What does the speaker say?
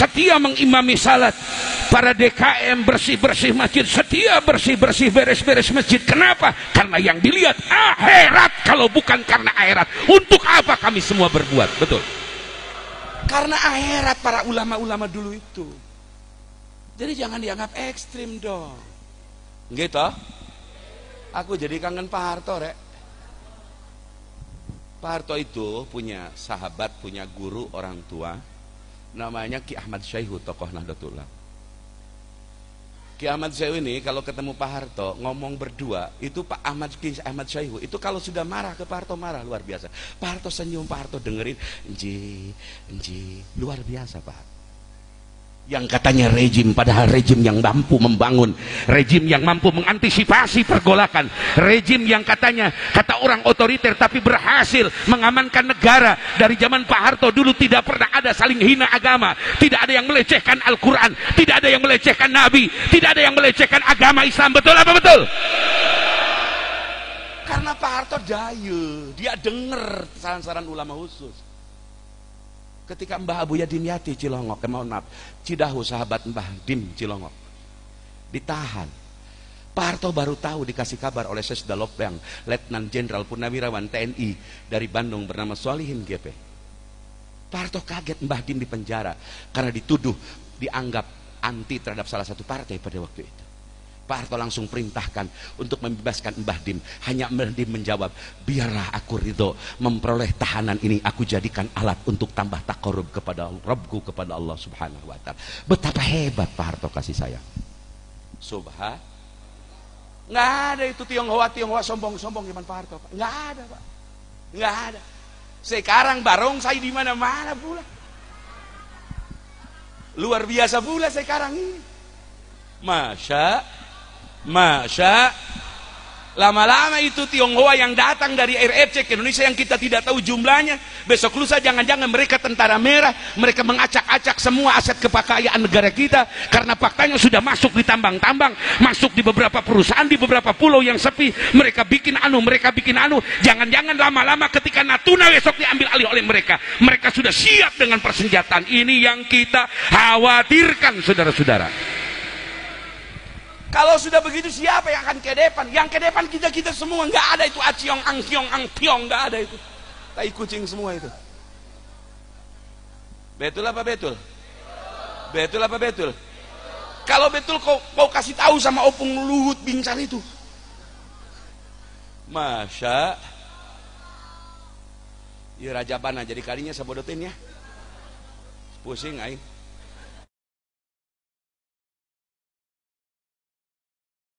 setia mengimami salat. Para DKM bersih-bersih masjid setia bersih-bersih beres-beres masjid. Kenapa? karena yang dilihat akhirat. Kalau bukan karena akhirat untuk apa kami semua berbuat? Betul. Karena akhirat para ulama-ulama dulu itu. Jadi jangan dianggap ekstrim dong. Gitu aku jadi kangen Pak Harto rek. Pak Harto itu punya sahabat punya guru orang tua namanya Ki Ahmad Syaihu tokoh Nahdlatullah Ki Ahmad Syaihu ini kalau ketemu Pak Harto ngomong berdua itu Pak Ahmad Ki Ahmad Syaihu itu kalau sudah marah ke Pak Harto marah luar biasa. Pak Harto senyum Pak Harto dengerin enji enji luar biasa Pak yang katanya rejim padahal rejim yang mampu membangun. Rejim yang mampu mengantisipasi pergolakan. Rejim yang katanya kata orang otoriter tapi berhasil mengamankan negara. Dari zaman Pak Harto dulu tidak pernah ada saling hina agama. Tidak ada yang melecehkan Al-Quran. Tidak ada yang melecehkan Nabi. Tidak ada yang melecehkan agama Islam. Betul apa betul? Karena Pak Harto daya dia dengar saran-saran ulama khusus ketika Mbah Abu Yadim Yati Cilongok, mohon maaf, Cidahu sahabat Mbah Dim Cilongok, ditahan. Pak Harto baru tahu dikasih kabar oleh Sesda Lopeng, Letnan Jenderal Purnawirawan TNI dari Bandung bernama Solihin GP. Pak Harto kaget Mbah Dim di penjara karena dituduh dianggap anti terhadap salah satu partai pada waktu itu. Pak Harto langsung perintahkan untuk membebaskan Mbah Dim. Hanya Mbah Dim menjawab, biarlah aku ridho memperoleh tahanan ini. Aku jadikan alat untuk tambah takorub kepada Rabbku kepada Allah subhanahu wa ta'ala. Betapa hebat Pak Harto kasih sayang. Subhan. Nggak ada itu Tionghoa, Tionghoa sombong-sombong zaman Pak Harto. Nggak ada Pak. Nggak ada. Sekarang barong saya di mana-mana pula. Luar biasa pula sekarang ini. Masya Masya Lama-lama itu Tionghoa yang datang dari RFC ke Indonesia yang kita tidak tahu jumlahnya. Besok lusa jangan-jangan mereka tentara merah. Mereka mengacak-acak semua aset kepakaian negara kita. Karena faktanya sudah masuk di tambang-tambang. Masuk di beberapa perusahaan, di beberapa pulau yang sepi. Mereka bikin anu, mereka bikin anu. Jangan-jangan lama-lama ketika Natuna besok diambil alih oleh mereka. Mereka sudah siap dengan persenjataan. Ini yang kita khawatirkan saudara-saudara. Kalau sudah begitu siapa yang akan ke depan? Yang ke depan kita kita semua nggak ada itu aciong angkiong angkiong nggak ada itu. Tai kucing semua itu. Betul apa betul? Betul apa betul? Kalau betul kau, kau kasih tahu sama opung luhut bincar itu. Masya Ya Raja Bana jadi kalinya sabodotin ya. Pusing aing.